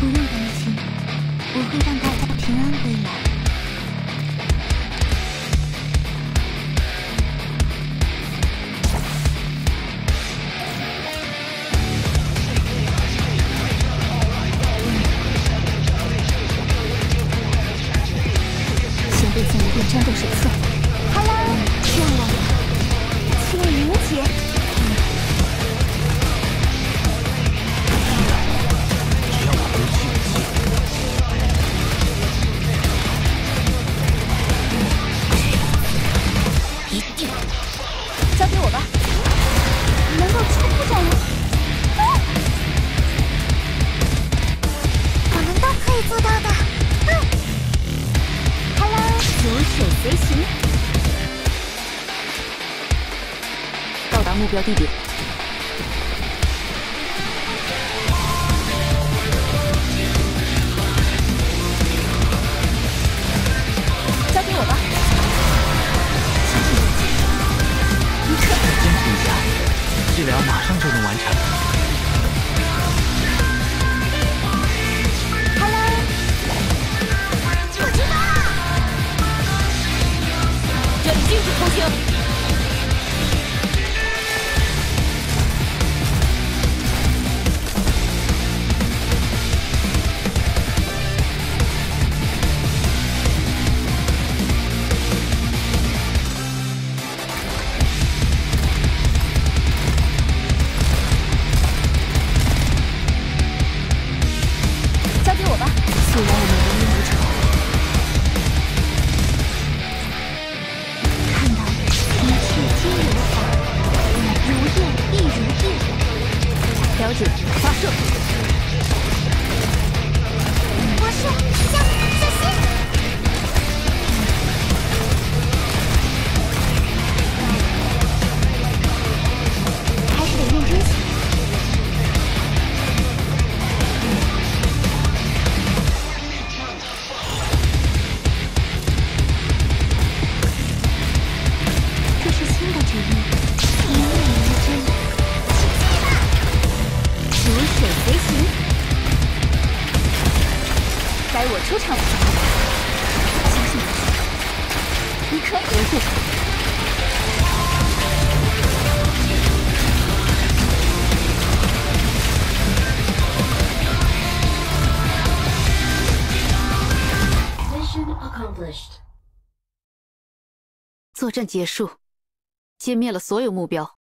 不用担心，我会让大家平安归来。先备下一遍战斗手册。选择行。到达目标地点。这里禁止通行。交给我吧。虽然我们发射。我是小出场。相信我，你可以。维护。作战结束，歼灭了所有目标。